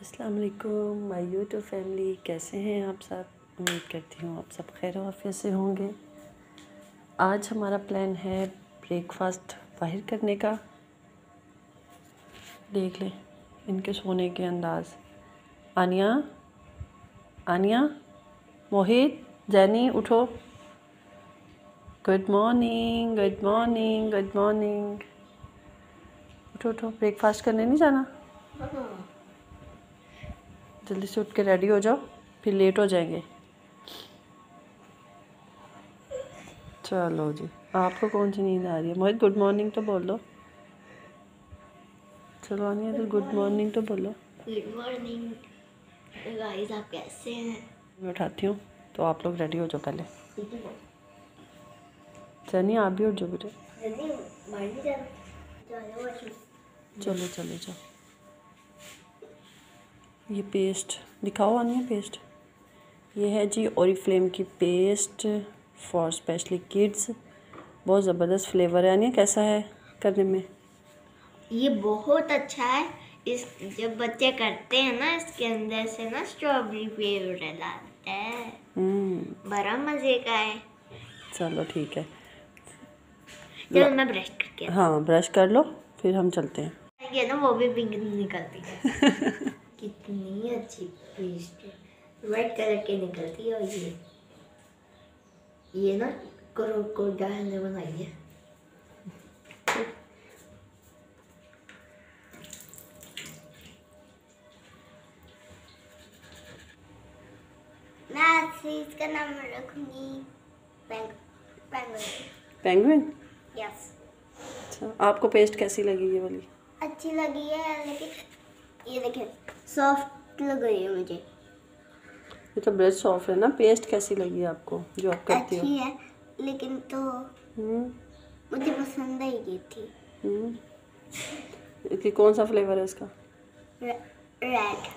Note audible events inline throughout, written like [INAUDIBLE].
अस्सलाम वालेकुम, my YouTube family, कैसे हैं आप सब? उम्मीद करती हूँ आप सब खैर वाफिया से होंगे। आज हमारा प्लान है ब्रेकफास्ट बाहर करने का। देख लें, इनके सोने के अंदाज। आनिया आनिया, मोहित, जैनी, उठो। Good morning good morning good morning उठो उठो ब्रेकफास्ट करने नहीं जाना? जल्दी से उठ के रेडी हो जाओ फिर लेट हो जाएँगे। चलो जी आपको कौन सी नींद आ रही है? मोहित गुड मॉर्निंग तो बोलो चलो आनी तो गुड मॉर्निंग तो बोलो। गुड मॉर्निंग गाइस आप कैसे हैं? मैं उठाती हूँ तो आप लोग रेडी हो जाओ पहले। चलिए आप भी उठ जाओ बेटे। चलो चलो जाओ। ये पेस्ट दिखाओ आनी पेस्ट ये है जी ओरीफ्लेम की पेस्ट फॉर स्पेशली किड्स बहुत ज़बरदस्त फ्लेवर है आनिया कैसा है करने में? ये बहुत अच्छा है। इस जब बच्चे करते हैं ना इसके अंदर से ना स्ट्रॉबेरी फ्लेवर डालते हैं। हम्म। बड़ा मज़े का है। चलो ठीक है। चलो मैं ब्रश करके हाँ। ब्रश कर लो फिर हम चलते हैं। ये ना वो भी पिंक निकलती है। [LAUGHS] कितनी अच्छी पेस्ट है। वाइट कलर की निकलती है और ये। ये ना क्रोकोडाइल ने बनाई है। मैं आज इसका नाम रखूँगी पेंगुइन पेंगुइन यस अच्छा आपको पेस्ट कैसी लगी ये वाली? अच्छी लगी है लेकिन ये देखिए सॉफ्ट लग रही है मुझे। ये तो ब्रेड सॉफ्ट है ना? पेस्ट कैसी लगी आपको जो आप करती हो? अच्छी है लेकिन तो हम्म। मुझे पसंद आई गई थी। हम्म। कि कौन सा फ्लेवर है इसका? रेड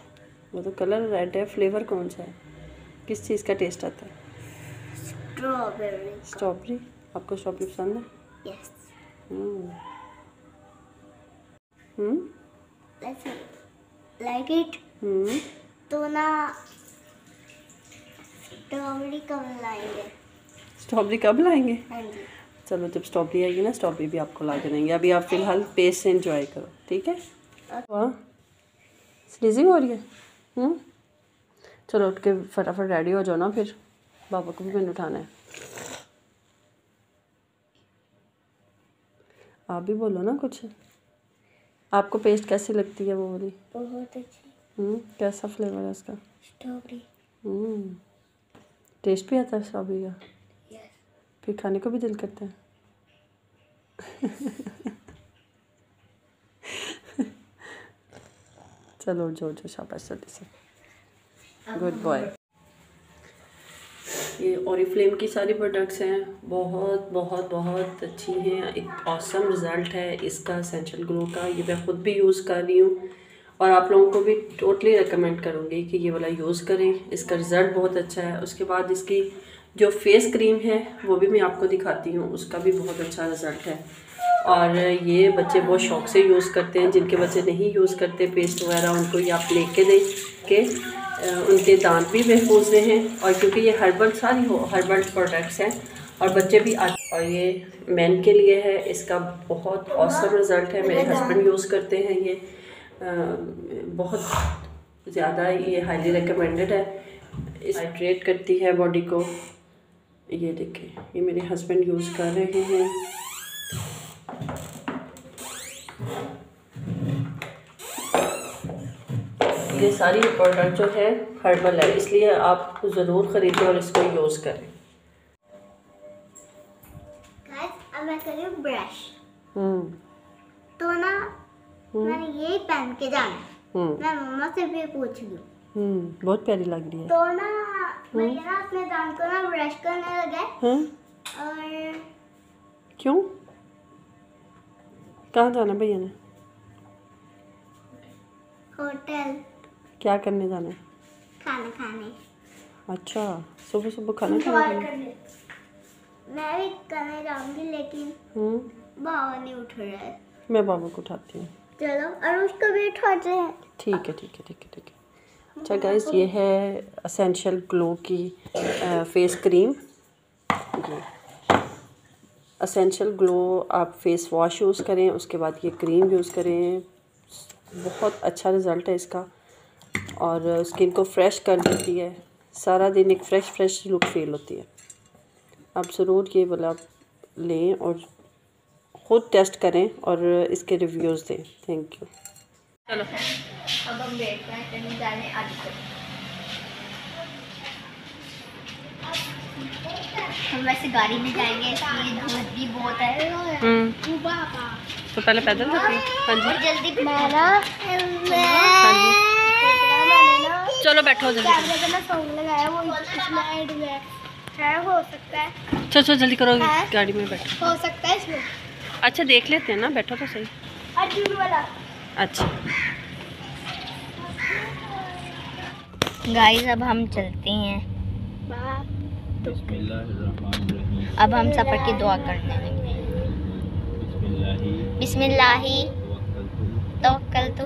वो तो कलर रेड है फ्लेवर कौन सा है? किस चीज़ का टेस्ट आता है? स्ट्रॉबेरी स्ट्रॉबेरी आपको स्ट्रॉबेरी पसंद है? Yes hmm. Hmm. Like it hmm तो ना स्ट्रॉबेरी कब लाएँगे? स्ट्रॉबेरी कब लाएँगे? हाँ जी। चलो जब स्ट्रॉबेरी आएगी ना स्ट्रॉबेरी भी आपको ला के देंगे। अभी आप फ़िलहाल पेस्ट से इंजॉय करो ठीक है? वाह। स्लीजिंग हो रही है? हम्म चलो उठ के फटाफट रेडी हो जाओ ना फिर। बाबा को भी मैंने उठाना है। आप भी बोलो ना कुछ। आपको पेस्ट कैसी लगती है वो वाली? बहुत अच्छी। हम्म कैसा फ्लेवर है उसका? स्ट्रॉबेरी हम्म टेस्ट भी आता है स्ट्रॉबेरी का? फिर खाने को भी दिल करता है? [LAUGHS] चलो जो जो शाबाश जल्दी से। गुड बॉय ये फ्लेम की सारी प्रोडक्ट्स हैं। बहुत बहुत बहुत अच्छी हैं। एक औसम रिज़ल्ट है इसका सेंशल ग्लो का। ये मैं ख़ुद भी यूज़ कर रही हूँ। और आप लोगों को भी टोटली रिकमेंड करूँगी कि ये वाला यूज़ करें। इसका रिज़ल्ट बहुत अच्छा है। उसके बाद इसकी जो फेस क्रीम है, वो भी मैं आपको दिखाती हूँ। उसका भी बहुत अच्छा रिज़ल्ट है। और ये बच्चे बहुत शौक से यूज़ करते हैं, जिनके बच्चे नहीं यूज़ करते पेस्ट वगैरह, उनको ये आप लेके दें के उनके दांत भी महफूज रहें। और क्योंकि ये हर्बल सारी हो हर्बल प्रोडक्ट्स हैं, और बच्चे भी आ और ये मैन के लिए है, इसका बहुत औसम रिज़ल्ट है। मेरे हस्बैंड यूज़ करते हैं ये। बहुत ज़्यादा ये हाईली रिकमेंडेड है। इस हाइड्रेट करती है बॉडी को। ये देखें, ये मेरे हस्बैंड यूज़ कर रहे हैं। ये सारी प्रोडक्ट जो है हर्बल है इसलिए आप ज़रूर ख़रीदें और इसको यूज़ करें। गाइस अब मैं कर रही ब्रश हम्म। तो ना मैंने यही पहन के जाना हम्म। मैं मम्मा से भी पूछ लूँ हम्म बहुत प्यारी लग रही है। तो ना भैया ना अपने दांत को ना ब्रश करने लगे हाँ। और क्यों? कहाँ जाना भैया ने? होटल। क्या करने जाना है? खाना खाने। अच्छा सुबह सुबह खाना खाना मैं भी करने जाऊँगी लेकिन हम्म। बाबा नहीं उठ रहे हैं। मैं बाबा को उठाती हूँ। चलो और उसको भी उठाते हैं ठीक है ठीक है ठीक है ठीक है। अच्छा गाइस ये है असेंशियल ग्लो की फेस क्रीम ये। असेंशियल ग्लो आप फेस वॉश यूज़ करें उसके बाद ये क्रीम यूज़ करें। बहुत अच्छा रिज़ल्ट है इसका। और स्किन को फ्रेश कर देती है। सारा दिन एक फ़्रेश फ्रेश लुक फील होती है। आप ज़रूर ये वाला लें और ख़ुद टेस्ट करें और इसके रिव्यूज़ दें। थैंक यू चलो। अब हम बैठ रहे हैं जाने हम वैसे गाड़ी में जाएँगे इसलिए धूप भी बहुत है। हम्म। तो पहले पैदल जाते हाँ। जी। जल्दी जी। चलो बैठो जल्दी। कैमरे पे ना सॉन्ग लगाया वो इसमें ऐड है। है हो सकता है। चलो चलो जल्दी करो। गाड़ी में बैठो। हो सकता है इसमें। अच्छा देख लेते हैं ना बैठो तो सही। वाला। अच्छा। गाइस अब हम चलते हैं। अब हम सफ़र की दुआ करने लगे। बिस्मिल्लाही। तवक्कलतु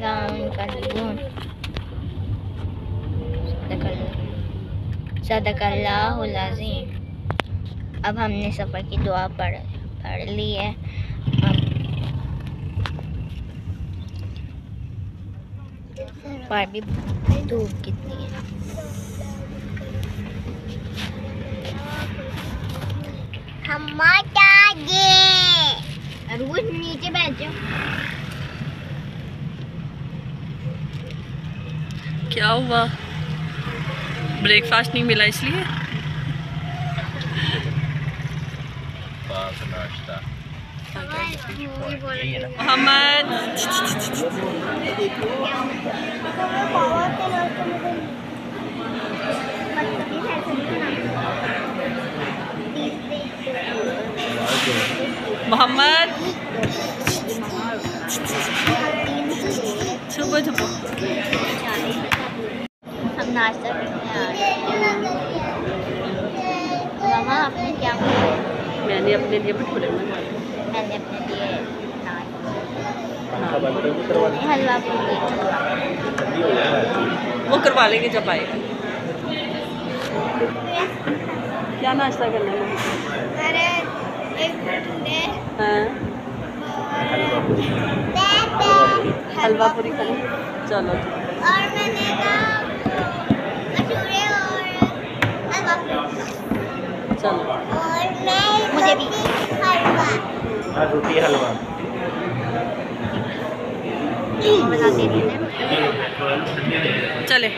लामुनकलिबून सदकल्लाहुल अज़ीम अब हमने सफ़र की दुआ पढ़ पढ़ ली है। पर भी धूप कितनी है। रोज नीचे बैठ जाओ क्या हुआ? ब्रेकफास्ट नहीं मिला इसलिए? मोहम्मद। मोहम्मद। मैंने अपने लिए भटूरे मंगवाए मैंने अपने लिए नान हलवा वो करवा लेंगे जब आएगा क्या नाश्ता करना है? अरे एक भटूरे हाँ। हलवा पूरी खानी चलो और मैंने और हलवा। चलो। और मैं मुझे भी हलवा हाँ रोटी हलवा। है चले।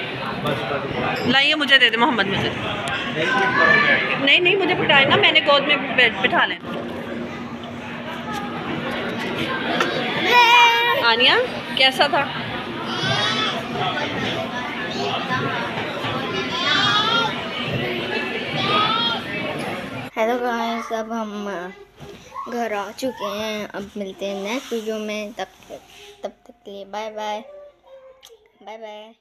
लाइए मुझे दे दे मोहम्मद मुझे। नहीं नहीं मुझे बिठाए ना मैंने गोद में बैठ बिठा लें। आनिया कैसा था? अब हम घर आ चुके हैं। अब मिलते हैं नेक्स्ट वीडियो में। तब तक तब तक के लिए बाय बाय बाय बाय